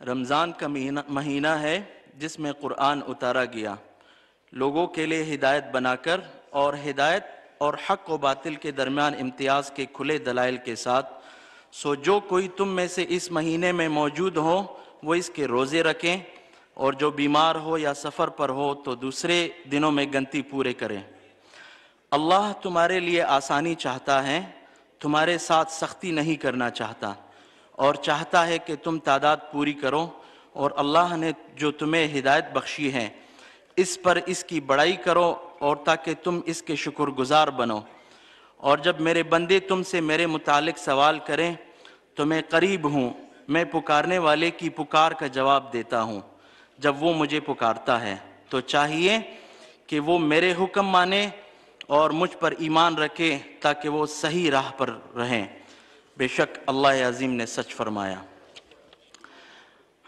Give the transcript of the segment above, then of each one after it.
रमज़ान का महीना महीना है जिसमें कुरान उतारा गया लोगों के लिए हिदायत बनाकर और हिदायत और हक व बातिल के दरमियान इम्तियाज़ के खुले दलाइल के साथ सो जो कोई तुम में से इस महीने में मौजूद हो वो इसके रोज़े रखें और जो बीमार हो या सफ़र पर हो तो दूसरे दिनों में गनती पूरे करें। अल्लाह तुम्हारे लिए आसानी चाहता है, तुम्हारे साथ सख्ती नहीं करना चाहता और चाहता है कि तुम तादाद पूरी करो और अल्लाह ने जो तुम्हें हिदायत बख्शी है, इस पर इसकी बड़ाई करो और ताकि तुम इसके शुक्रगुजार बनो। और जब मेरे बंदे तुमसे मेरे मुतालिक सवाल करें तो मैं करीब हूँ, मैं पुकारने वाले की पुकार का जवाब देता हूँ। जब वो मुझे पुकारता है तो चाहिए कि वो मेरे हुक्म माने और मुझ पर ईमान रखे ताकि वो सही राह पर रहें बेशक अल्लाह अजीम ने सच फरमाया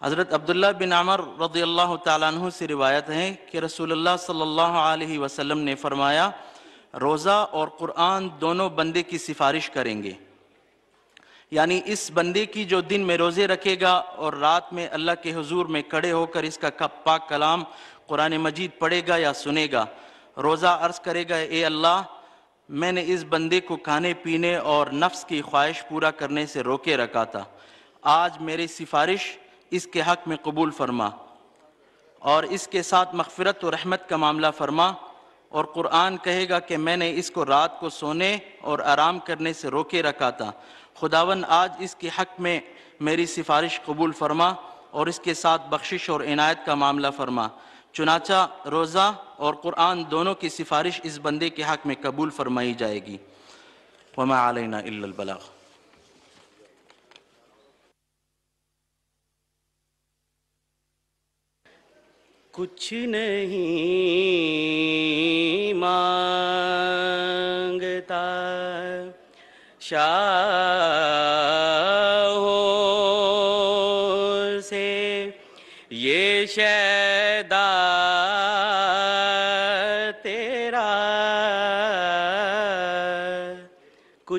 हज़रत अब्दुल्ला बिन अमर रदी अल्लाह तु से रिवायत है कि रसूलुल्लाह सल्लल्लाहु अलैहि वसल्लम ने फरमाया रोज़ा और कुरान दोनों बंदे की सिफारिश करेंगे यानी इस बंदे की जो दिन में रोज़े रखेगा और रात में अल्लाह के हजूर में खड़े होकर इसका पाक कलाम कुरान मजीद पढ़ेगा या सुनेगा। रोज़ा अर्ज़ करेगा, ए अल्लाह, मैंने इस बंदे को खाने, पीने और नफ्स की ख्वाहिश पूरा करने से रोके रखा था। आज मेरी सिफारिश इसके हक में कबूल फरमा और इसके साथ मगफरत और रहमत का मामला फरमा और कुरान कहेगा कि मैंने इसको रात को सोने और आराम करने से रोके रखा था। खुदावन आज इसके हक में मेरी सिफारिश कबूल फरमा और इसके साथ बख्शिश और इनायत का मामला फरमा। चुनाचा रोज़ा और कुरान दोनों की सिफारिश इस बंदे के हक में कबूल फरमाई जाएगी। वमा बलाग। कुछ नहीं माँगता शाहों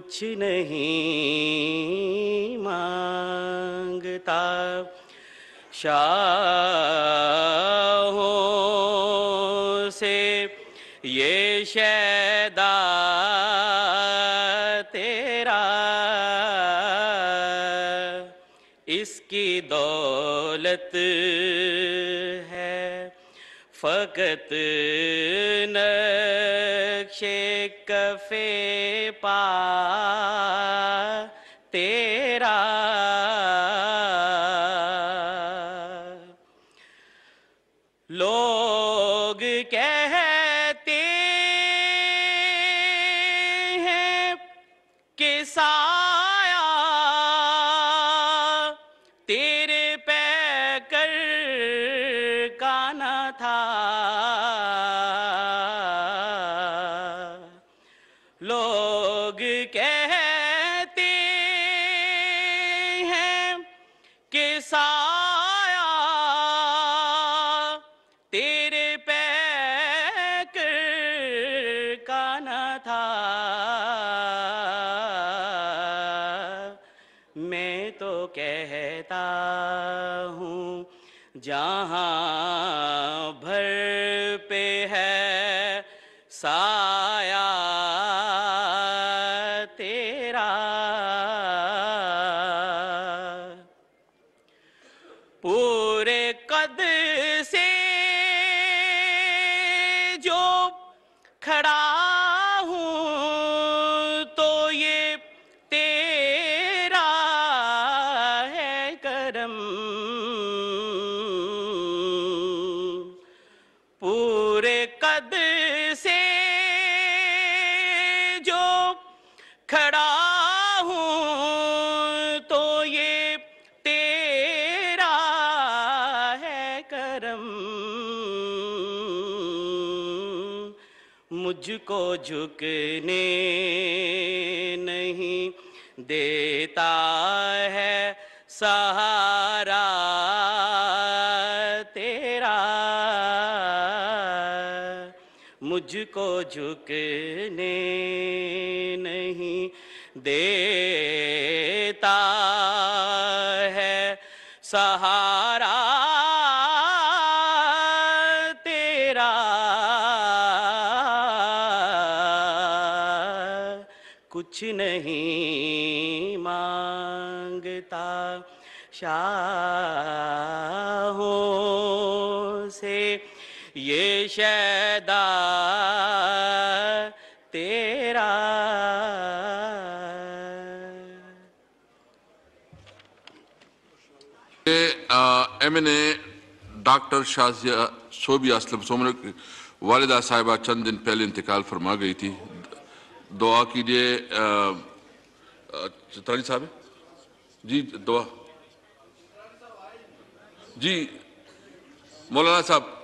कुछ नहीं माँगता। शाहों से ये शैदा तेरा। इसकी दौलत है फकत नक्शे कफे पा तेरा कहते से जो खड़ा हूँ तो ये तेरा है करम। मुझको झुकने नहीं देता है सहारा। मुझको झुकने नहीं देता है सहारा तेरा। कुछ नहीं माँगता शाहों ये शैदा तेरा। M N A doctor Shazia Sobia Aslam Somer वालिदा साहिबा चंद दिन पहले इंतकाल फरमा गई थी। दुआ कीजिए चित्रानी साहब जी, दुआ। जी, मौलाना साहब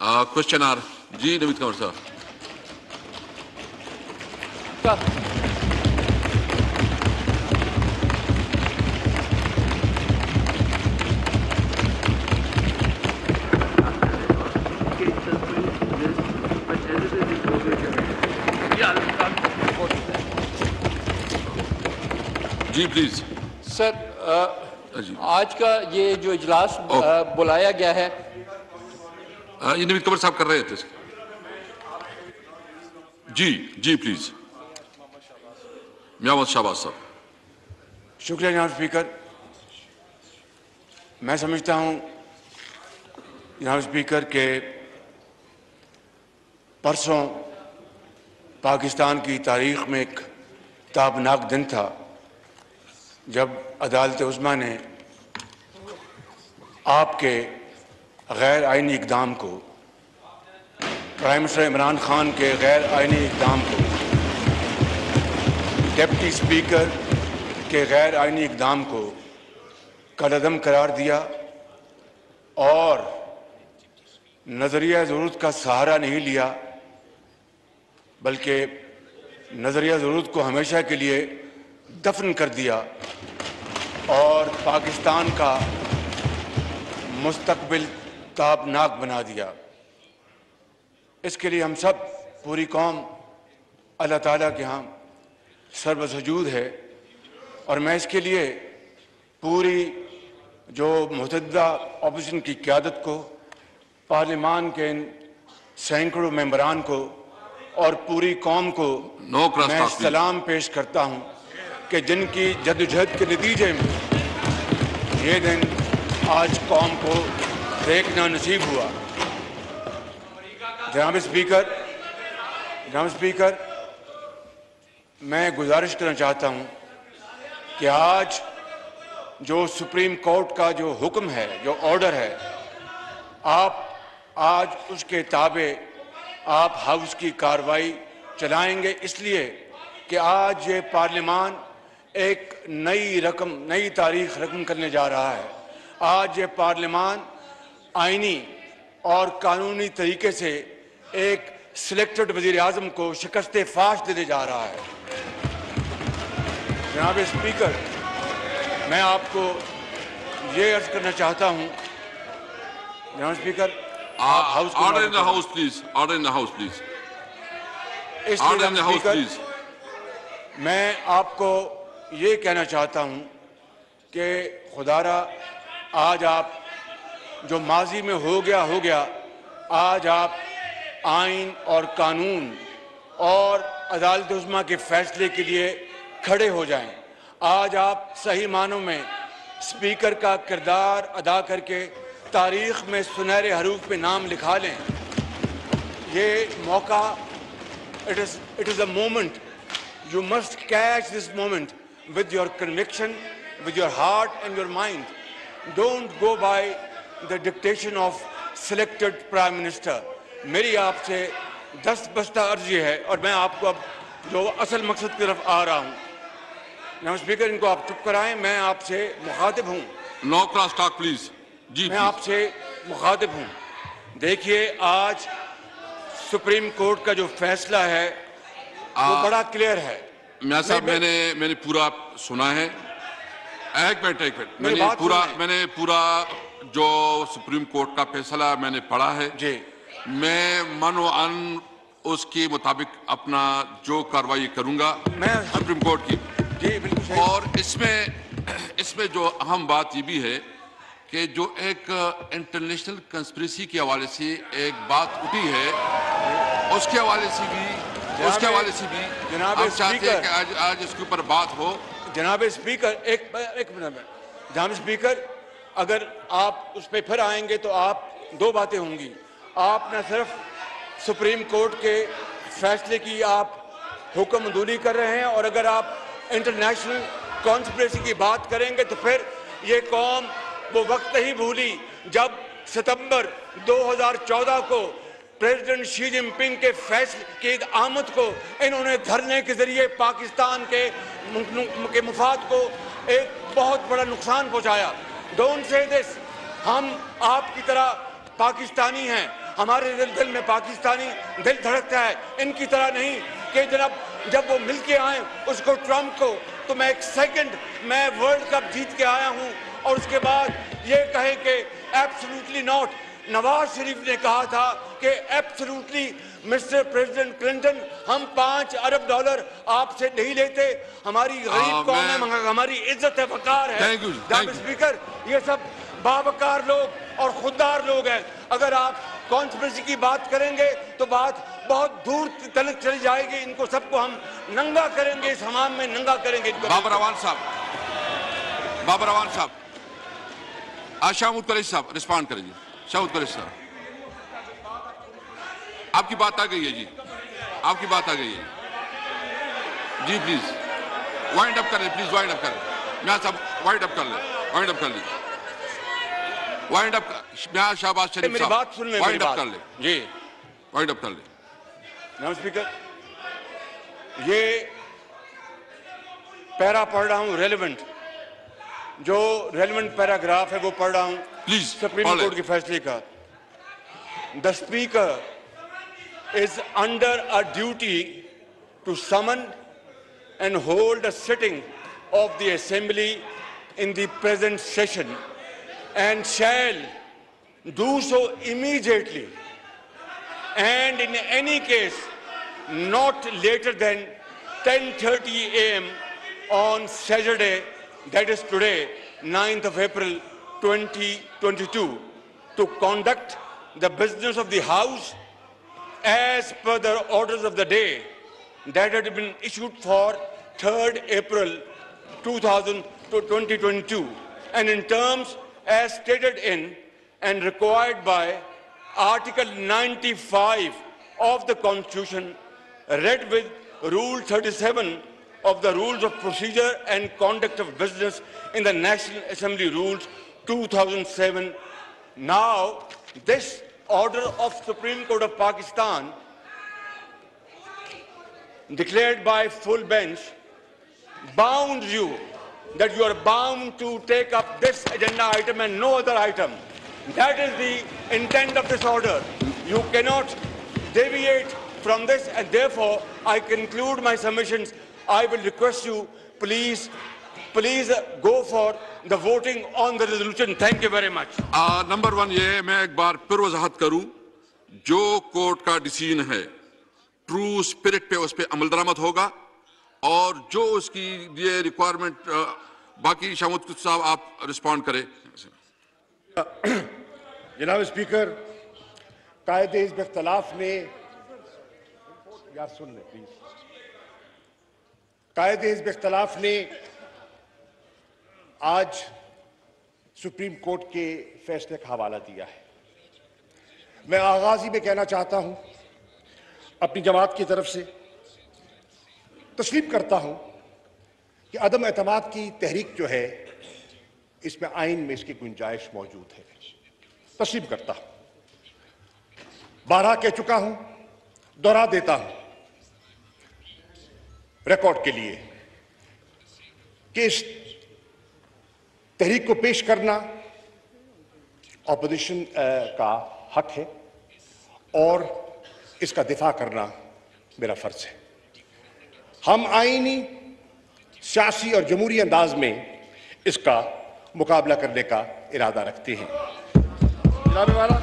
Uh, questioner G. David Kaur, ji please sir अ, आज का ये जो इजलास बुलाया गया है। हाँ, ये नवीद कंवर साहब कर रहे थे जी जी प्लीज़ मियामद शाहबाज साहब। शुक्रिया जनाब स्पीकर। मैं समझता हूँ जनाब स्पीकर के परसों पाकिस्तान की तारीख में एक ताबनाक दिन था। जब अदालत उस्मा ने आपके गैर आइनी इकदाम को, प्राइम मिनिस्टर इमरान खान के गैर आइनी इकदाम को, डिप्टी स्पीकर के गैर आइनी इकदाम को कदम करार दिया और नज़रिया ज़रूरत का सहारा नहीं लिया, बल्कि नज़रिया ज़रूरत को हमेशा के लिए दफन कर दिया और पाकिस्तान का मुस्तकबिल ताबनाक बना दिया। इसके लिए हम सब पूरी कौम अल्लाह ताला के यहाँ सर्वसजूद है और मैं इसके लिए पूरी जो मुतदा अपोजिशन की क्यादत को पार्लियामान के इन सैकड़ों मेंबरान को और पूरी कौम को No मैं सलाम पेश करता हूँ। कि जिनकी जदोजहद के नतीजे में ये दिन आज कौम को देखना नसीब हुआ। जनाब स्पीकर जनाब स्पीकर, मैं गुजारिश करना चाहता हूँ कि आज जो सुप्रीम कोर्ट का जो हुक्म है, जो ऑर्डर है, आप आज उसके ताबे आप हाउस की कार्रवाई चलाएँगे। इसलिए कि आज ये पार्लियामान एक नई रकम नई तारीख रकम करने जा रहा है। आज ये पार्लियामान आइनी और कानूनी तरीके से एक सिलेक्टेड वज़ीर आज़म को शिकस्त फाश देने जा रहा है। जनाब स्पीकर मैं आपको ये अर्ज़ करना चाहता हूँ। जनाब स्पीकर आप house order in the house please order in the house please order in the house please मैं आपको ये कहना चाहता हूँ कि खुदारा, आज आप जो माजी में हो गया हो गया, आज आप आइन और कानून और अदालत उज़्मा के फैसले के लिए खड़े हो जाएँ। आज आप सही मानों में स्पीकर का किरदार अदा करके तारीख में सुनहरे हरूफ में नाम लिखा लें। ये मौका it is it is a moment, you must catch this moment with your conviction with your heart and your mind. Don't go by the dictation of selected prime minister. मेरी आपसे दस्त बस्ता अर्जी है और मैं आपको अब जो असल मकसद की तरफ़ आ रहा हूँ। जनाब स्पीकर इनको आप चुप कराएँ मैं आपसे मुखातिब हूँ। नो क्रॉस टॉक प्लीज़ जी मैं आपसे मुखातिब हूँ। देखिए आज सुप्रीम कोर्ट का जो फैसला है वो बड़ा क्लियर है। मियाँ साहब मैंने मैंने पूरा सुना है। एक मिनट एक मिनट मैंने पूरा मैंने पूरा जो सुप्रीम कोर्ट का फैसला मैंने पढ़ा है। जी। मैं मनो अन उसके मुताबिक अपना जो कार्रवाई करूँगा मैं सुप्रीम कोर्ट की। जी बिल्कुल और इसमें इसमें जो अहम बात ये भी है कि जो एक इंटरनेशनल कंस्पिरेसी के हवाले से एक बात उठी है उसके हवाले से भी उसके हवाले से भी जनाब चाहते हैं स्पीकर। कि आज आज इसके ऊपर बात हो? जनाब स्पीकर एक एक मिनट जनाब स्पीकर अगर आप उस पर फिर आएँगे तो आप दो बातें होंगी। आप न सिर्फ़ सुप्रीम कोर्ट के फैसले की आप हुक्म दूरी कर रहे हैं और अगर आप इंटरनेशनल कॉन्स्परेसी की बात करेंगे तो फिर ये कौम वो वक्त ही भूली जब सितंबर 2014 को प्रेसिडेंट शी जिनपिंग के फैसले, की आमद को इन्होंने धरने के ज़रिए पाकिस्तान के के मुफाद को एक बहुत बड़ा नुकसान पहुँचाया। डोंट से दिस हम आपकी तरह पाकिस्तानी हैं। हमारे दिल दिल में पाकिस्तानी दिल धड़कता है। इनकी तरह नहीं कि जनाब, जब वो मिल के आए उसको ट्रंप को तो मैं एक सेकंड मैं वर्ल्ड कप जीत के आया हूँ और उसके बाद ये कहें कि एब्सोल्युटली नॉट नवाज़ शरीफ ने कहा था कि एब्सोल्युटली मिस्टर प्रेसिडेंट क्लिंटन हम पाँच अरब डॉलर आपसे नहीं लेते। हमारी गरीब कौम है हमारी इज़्ज़त है वकार है। जनाब स्पीकर ये सब बावकार लोग और खुददार लोग हैं। अगर आप कॉन्स्परेसी की बात करेंगे तो बात बहुत दूर तलक चली जाएगी। इनको सबको हम नंगा करेंगे इस हमाम में नंगा करेंगे। बाबर अवान साहब बाबर अवान साहब शाहमुद कुरैशी साहब रिस्पॉन्ड करेंगे। कुरैशी साहब आपकी बात आ गई है जी। आपकी बात आ गई है। जी प्लीज़ वाइंड अप करें प्लीज़ वाइंड अप करें मैं साहब वाइंड अप कर ले वाइंड अप कर ले। वाइंड अप मैं शाहबाज शरीफ मेरी बात सुन साहब ले वाइंड अप कर ले। जी। वाइंड अप कर ले। जनाब स्पीकर ये पैरा पढ़ रहा हूँ रेलेवेंट जो रेलिवेंट पैराग्राफ है वो पढ़ रहा हूँ। प्लीज़ सुप्रीम कोर्ट के फैसले का। The speaker is under a duty to summon and hold a sitting of the assembly in the present session and shall do so immediately and in any case not later than 10:30 A M on Saturday that is today 9th of April 2022 to conduct the business of the house as per the orders of the day that had been issued for 3rd April 2022 and in terms as stated in and required by Article 95 of the Constitution read with Rule 37 of the Rules of Procedure and Conduct of Business in the National Assembly Rules 2007 now, this order of Supreme Court of Pakistan, declared by full bench, bounds you that you are bound to take up this agenda item and no other item. That is the intent of this order. You cannot deviate from this, and therefore I conclude my submissions. I will request you, please, please go for the voting on the resolution. Thank you very much. Number one ये है, मैं एक बार फिर वजाहत करूँ जो court का decision है true spirit पे उस पे अमल दरामद होगा और जो उसकी ये रिक्वायरमेंट बाकी शामुद कुछ साहब आप रिस्पॉन्ड करें जनाब स्पीकर कायदे इस इख्तलाफ ने यार सुन ले प्लीज़ कायदे हिजब इख्तलाफ ने आज सुप्रीम कोर्ट के फैसले का हवाला दिया है। मैं आगाजी में कहना चाहता हूँ, अपनी जमात की तरफ़ से तस्लीम करता हूँ कि अदम एतमाद की तहरीक जो है, इसमें आइन में इसकी गुंजाइश मौजूद है। तस्लीम करता हूँ। बारह कह चुका हूँ, दोहरा देता हूँ। रिकॉर्ड के लिए कि इस तहरीक को पेश करना ऑपोजिशन का हक है और इसका दिफा करना मेरा फ़र्ज़ है। हम आईनी, सियासी और जमहूरी अंदाज में इसका मुकाबला करने का इरादा रखते हैं। वाला।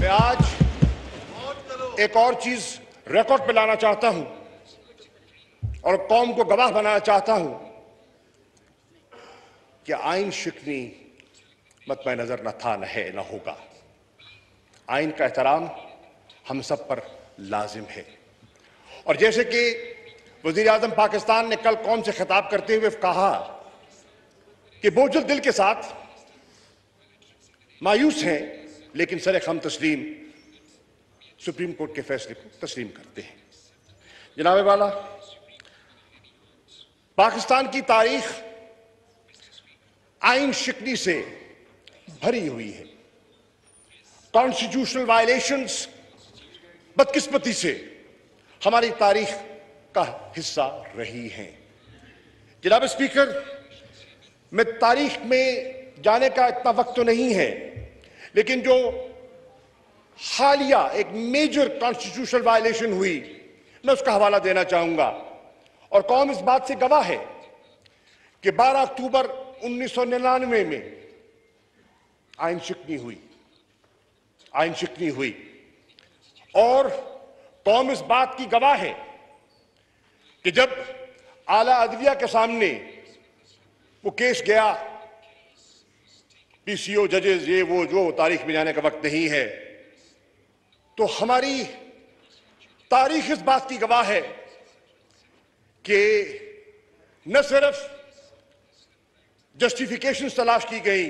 मैं आज एक और चीज़ रिकॉर्ड पे लाना चाहता हूँ। और कौम को गवाह बनाना चाहता हूँ। कि आइन शिकनी मत नज़र न था, न है, न होगा। आइन का एहतराम हम सब पर लाजिम है। और जैसे कि वज़ीर आज़म पाकिस्तान ने कल कौम से खिताब करते हुए कहा कि बोझल दिल के साथ मायूस हैं, लेकिन सर हम तस्लीम सुप्रीम कोर्ट के फैसले को तस्लीम करते हैं। जनाब वाला पाकिस्तान की तारीख आइन शिकनी से भरी हुई है। कॉन्स्टिट्यूशनल वायलेशंस बदकिस्मती से हमारी तारीख का हिस्सा रही हैं। जनाब स्पीकर, मैं तारीख में जाने का इतना वक्त तो नहीं है, लेकिन जो हालिया, एक मेजर कॉन्स्टिट्यूशनल वायलेशन हुई। मैं उसका हवाला देना चाहूँगा। और कौम इस बात से गवाह है कि 12 अक्टूबर 1999 में आइन शिकनी हुई। आइन शिकनी हुई। और कौम इस बात की गवाह है कि जब आला अदलिया के सामने वो केस गया पीसीओ जजेस ये वो जो तारीख में जाने का वक्त नहीं है तो हमारी तारीख इस बात की गवाह है कि न सिर्फ़ जस्टिफिकेशन तलाश की गई,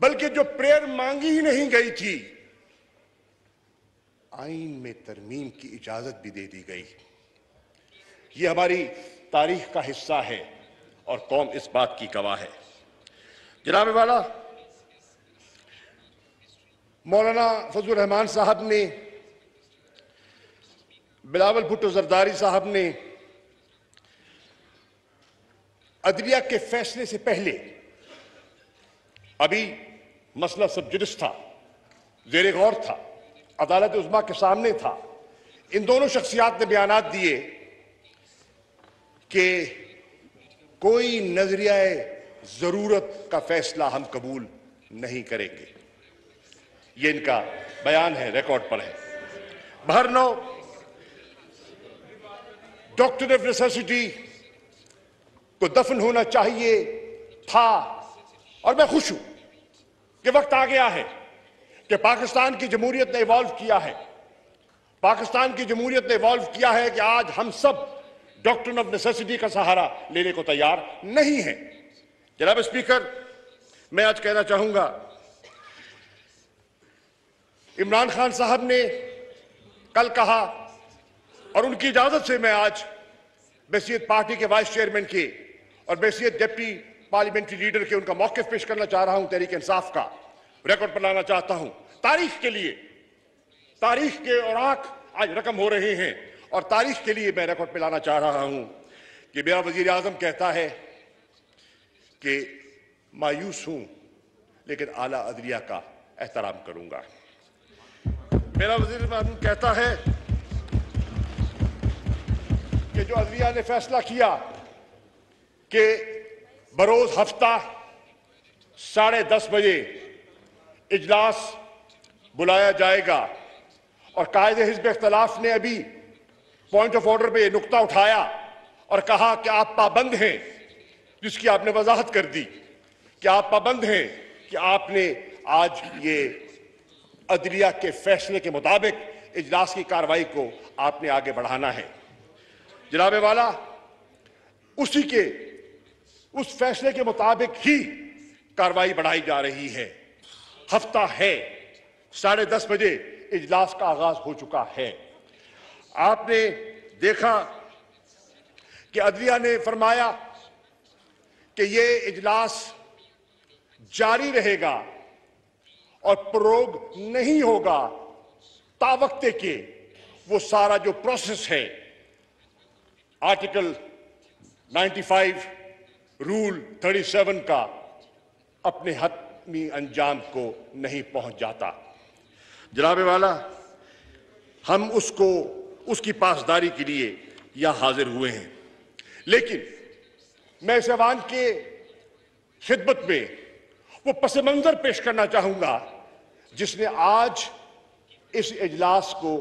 बल्कि जो प्रेयर मांगी ही नहीं गई थी आइन में तरमीम की इजाज़त भी दे दी गई। ये हमारी तारीख का हिस्सा है और कौम इस बात की गवाह है। जनाब वाला मौलाना फजल रहमान साहब ने, बिलावल भुट्टो जरदारी साहब ने, अदलिया के फैसले से पहले अभी मसला सब सबजुडिस था, जेर गौर था, अदालत उजमा के सामने था। इन दोनों शख्सियात ने बयान दिए कि कोई नज़रिया ज़रूरत का फैसला हम कबूल नहीं करेंगे। ये इनका बयान है रिकॉर्ड पर है। बहरनो डॉक्टर ऑफ़ नेसेसिटी को दफन होना चाहिए था, और मैं खुश हूँ कि वक्त आ गया है कि पाकिस्तान की जमहूरियत ने इवॉल्व किया है। पाकिस्तान की जमहूरियत ने इवॉल्व किया है कि आज हम सब डॉक्टर ऑफ़ नेसेसिटी का सहारा लेने को तैयार नहीं है। जनाब स्पीकर, मैं आज कहना चाहूँगा इमरान खान साहब ने कल कहा, और उनकी इजाज़त से मैं आज बैसीत पार्टी के वाइस चेयरमैन के और बैसीत डिप्टी पार्लियामेंट्री लीडर के उनका मौके पेश करना चाह रहा हूँ, तहरीक इंसाफ का रिकॉर्ड लाना चाहता हूँ। तारीख के लिए, तारीख के औराक आज रकम हो रहे हैं, और तारीख के लिए मैं रिकॉर्ड पर लाना चाह रहा हूँ कि मेरा वज़ीर आज़म कहता है कि मायूस हूँ, लेकिन आला अदलिया का एहतराम करूँगा। मेरा वज़ीर आज़म कहता है कि जो अदलिया ने फैसला किया कि बरोज हफ़्ता साढ़े दस बजे इजलास बुलाया जाएगा और कायदे हिजब इख्तलाफ ने अभी पॉइंट ऑफ़ ऑर्डर पे नुकता उठाया और कहा कि आप पाबंद हैं, जिसकी आपने वजाहत कर दी, कि आप पाबंद हैं कि आपने आज ये अदलिया के फैसले के मुताबिक इजलास की कार्रवाई को आपने आगे बढ़ाना है। जनाब वाला, उसी के, उस फैसले के मुताबिक ही कार्रवाई बढ़ाई जा रही है। हफ़्ता है, साढ़े दस बजे इजलास का आगाज़ हो चुका है। आपने देखा कि अदलिया ने फरमाया कि ये इजलास जारी रहेगा और प्रोग नहीं होगा। तावक्ते के वो सारा जो प्रोसेस है आर्टिकल 95 रूल 37 का अपने हतमी अंजाम को नहीं पहुँच जाता। जनाबे वाला, हम उसको, उसकी पासदारी के लिए यहाँ हाजिर हुए हैं। लेकिन मैं इस के खिदमत में वो पस मंजर पेश करना चाहूँगा। जिसने आज इस इजलास को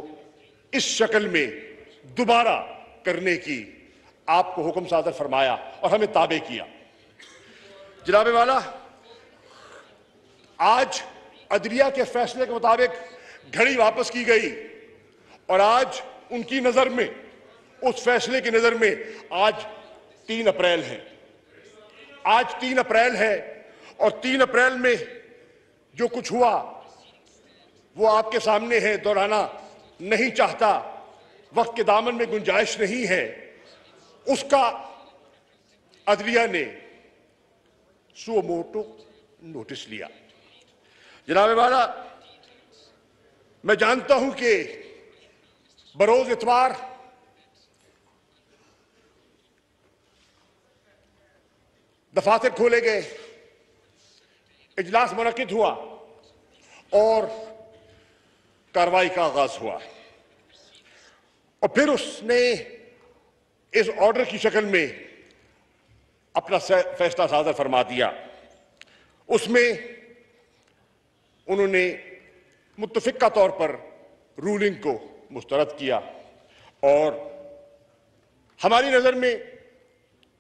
इस शक्ल में दोबारा करने की आपको हुक्म सादर फरमाया और हमें ताबे किया। जनाबे वाला, आज अदलिया के फैसले के मुताबिक घड़ी वापस की गई और आज उनकी नज़र में, उस फैसले की नज़र में आज तीन अप्रैल है। आज तीन अप्रैल है और तीन अप्रैल में जो कुछ हुआ वो आपके सामने है, दोहराना नहीं चाहता। वक्त के दामन में गुंजाइश नहीं है। उसका अदलिया ने सो मोटो नोटिस लिया। जनाब वाला मैं जानता हूँ कि बरोज इतवार दफातर खोले गए, इजलास मुनद हुआ और कार्रवाई का आगाज़ हुआ। और फिर उसने इस ऑर्डर की शक्ल में अपना फैसला सादर फरमा दिया। उसमें उन्होंने मुतफिका तौर पर रूलिंग को मुस्तरद किया और हमारी नज़र में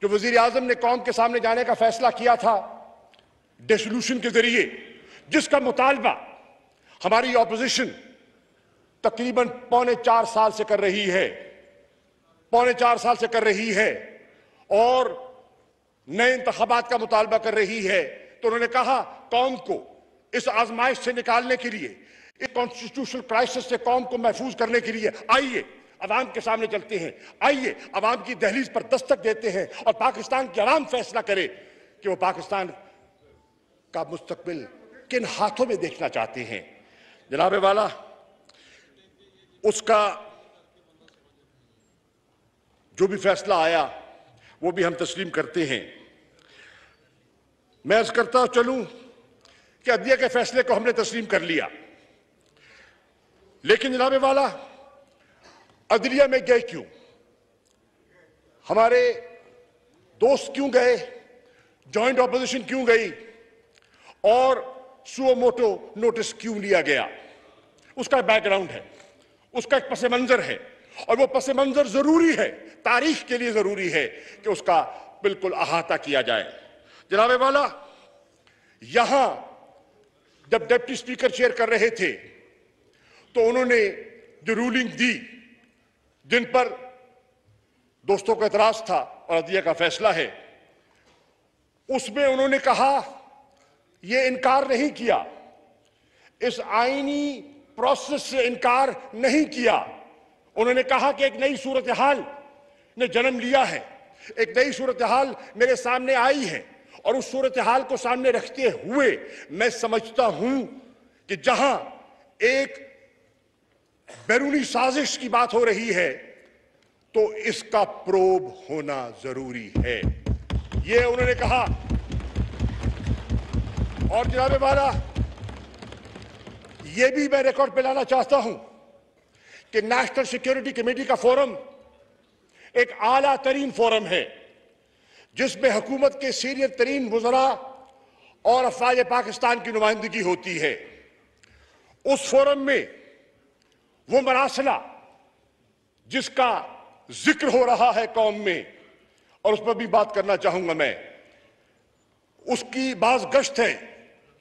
जो वज़ीर आज़म ने कौम के सामने जाने का फैसला किया था, डिसोल्यूशन के ज़रिए, जिसका मुतालबा हमारी ऑपोजिशन तकरीबन पौने चार साल से कर रही है। पौने चार साल से कर रही है और नए इंतबात का मुतालबा कर रही है। तो उन्होंने कहा, कौम को इस आजमाइश से निकालने के लिए, इस कॉन्स्टिट्यूशनल क्राइसिस से कौम को महफूज करने के लिए आइए अवाम के सामने चलते हैं। आइए अवाम की दहलीज पर दस्तक देते हैं और पाकिस्तान की आराम फैसला करे कि वो पाकिस्तान का मुस्तकबिल किन हाथों में देखना चाहते हैं। जनाबे वाला उसका जो भी फैसला आया, वो भी हम तस्लीम करते हैं। मैं अर्ज़ करता चलूँ कि अदिया के फैसले को हमने तस्लीम कर लिया। लेकिन जनाब वाला, अदलिया में गए क्यों? हमारे दोस्त क्यों गए? जॉइंट ऑपोजिशन क्यों गई? और सुओ मोटो नोटिस क्यों लिया गया? उसका बैकग्राउंड है। उसका एक पस मंजर है और वो पस मंजर ज़रूरी है, तारीख के लिए ज़रूरी है कि उसका बिल्कुल अहाता किया जाए। जनाब वाला, यहाँ जब डिप्टी स्पीकर चेयर कर रहे थे तो उन्होंने जो रूलिंग दी, जिन पर दोस्तों का एतराज़ था और अदिया का फैसला है, उसमें उन्होंने कहा यह इनकार नहीं किया। इस आईनी प्रोसेस से इनकार नहीं किया। उन्होंने कहा कि एक नई सूरत हाल ने जन्म लिया है। एक नई सूरत हाल मेरे सामने आई है और उस सूरत हाल को सामने रखते हुए मैं समझता हूँ कि जहाँ एक बैरूनी साजिश की बात हो रही है तो इसका प्रोब होना ज़रूरी है। यह उन्होंने कहा। और जनाबे वाला यह भी मैं रिकॉर्ड पे लाना चाहता हूँ कि नेशनल सिक्योरिटी कमेटी का फोरम एक आला तरीन फोरम है, जिसमें हुकूमत के सीनियर तरीन वजरा और अफवाज पाकिस्तान की नुमाइंदगी होती है। उस फोरम में वो मरासला जिसका ज़िक्र हो रहा है कौम में, और उस पर भी बात करना चाहूँगा मैं, उसकी बाज गश्त है,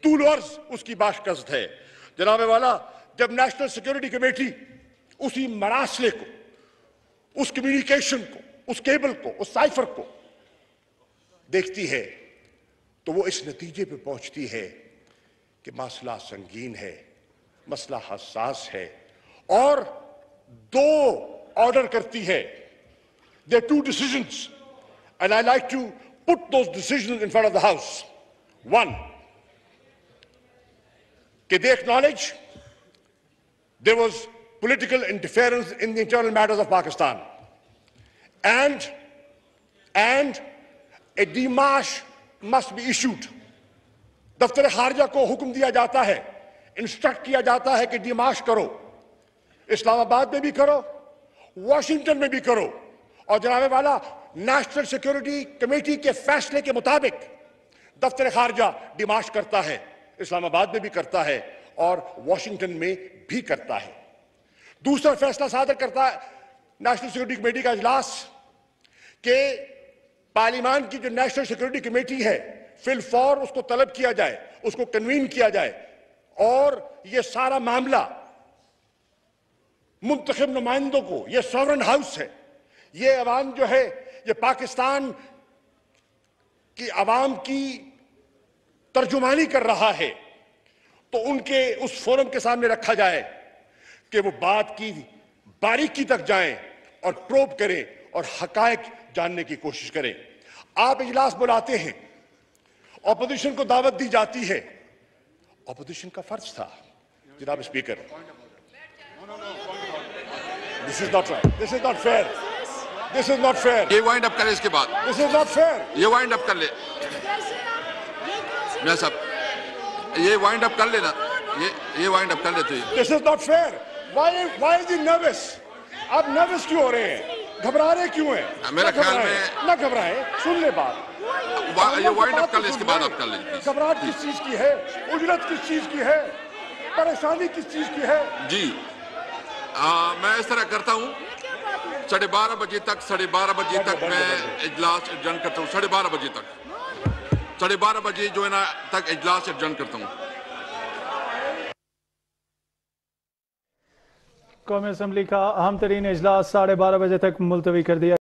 तूल उसकी बाश गश्त है। जनाब वाला, जब नेशनल सिक्योरिटी कमेटी उसी मरासले को, उस कम्युनिकेशन को, उस केबल को, उस साइफर को देखती है तो वो इस नतीजे पे पहुँचती है कि मसला संगीन है, मसला हसास है और दो ऑर्डर करती है। They two decision and I like to put those decision in front of the house one कि they acknowledge there was political interference in the internal matters of Pakistan. And, and a demarche must be issued. दफ्तर खारजा को हुक्म दिया जाता है instruct किया जाता है कि डिमाश करो इस्लामाबाद में भी करो वॉशिंगटन में भी करो और जनाबे वाला नेशनल सिक्योरिटी कमेटी के फैसले के मुताबिक दफ्तर खारजा डिमाश करता है इस्लामाबाद में भी करता है और वॉशिंगटन में भी करता है। दूसरा फैसला सादर करता है नेशनल सिक्योरिटी कमेटी का इजलास के पार्लियामान की जो नेशनल सिक्योरिटी कमेटी है, फिल फॉर उसको तलब किया जाए, उसको कन्वीन किया जाए और यह सारा मामला मुंतखब नुमाइंदों को यह सॉवरन हाउस है, ये अवाम जो है, ये पाकिस्तान की आवाम की तर्जुमानी कर रहा है तो उनके उस फोरम के सामने रखा जाए कि वो बात की बारीकी तक जाएँ और प्रोब करें और हकायक जानने की कोशिश करें। आप इजलास बुलाते हैं ऑपोजिशन को दावत दी जाती है। ऑपोजिशन का फ़र्ज़ था जनाब speaker this is not right this is not fair this is not fair ये वाइंड अप करें इसके बाद। दिस इज़ नॉट फेयर ये वाइंड अप कर ले। मैं साहब ये वाइंड अप कर लेना। ये ये वाइंड अप कर लेते this is not fair why why is nervous आप नर्वस क्यों हो रहे हैं? घबरा रहे क्यों हैं? मेरा ख्याल में- ना घबराएँ। सुन ले बात। ये वाइंड अप कर ले इसके बाद आप कर लीजिए घबराहट किस चीज़ की है? उजरत किस चीज़ की है? परेशानी किस चीज़ की है? जी। आ, मैं इस तरह करता हूँ। साढ़े बारह बजे तक साढ़े बारह बजे तक मैं इजलास एडजन करता हूँ। साढ़े बारह बजे तक। साढ़े बारह बजे जो है ना तक इजलास एडजन करता हूँ। कौमी असम्बली का अहम तरीन इजलास साढ़े बारह बजे तक मुलतवी कर दिया